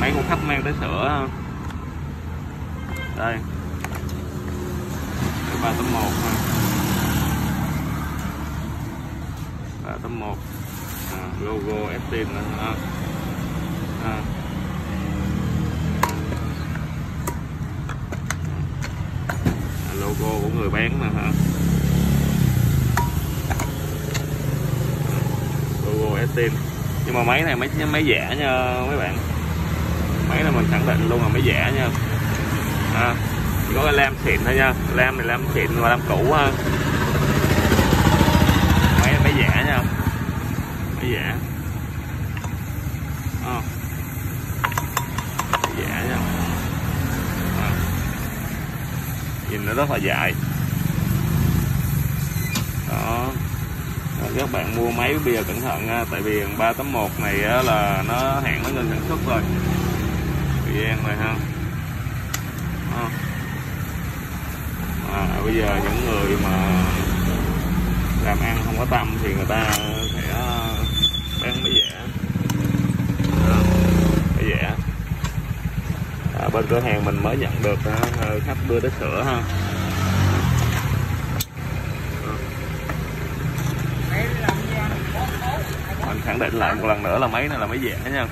mấy con khách mang tới sửa ờ. đây. Ba tấm một ba tấm một. À, logo Estin nữa à. À, logo của người bán nè hả? Logo Estin nhưng mà máy này máy máy giả nha mấy bạn máy là mình khẳng định luôn là máy giả nha. À, chỉ có cái lam xịn thôi nha. Lam này lam xịn và lam cũ ha máy máy giả nha. Máy giả. Ờ. À. máy giả nha. À. nhìn nó rất là dài. Đó. Các bạn mua máy bây giờ cẩn thận nha. Tại vì 381 này á, là nó hạn nó ngừng sản xuất rồi gian rồi ha. À. Bây giờ những người mà làm ăn không có tâm thì người ta sẽ à, bán mấy giả mấy máy giả à, bên cửa hàng mình mới nhận được à, khách đưa tới sửa ha. Mình khẳng định lại một lần nữa là máy này là máy giả nha.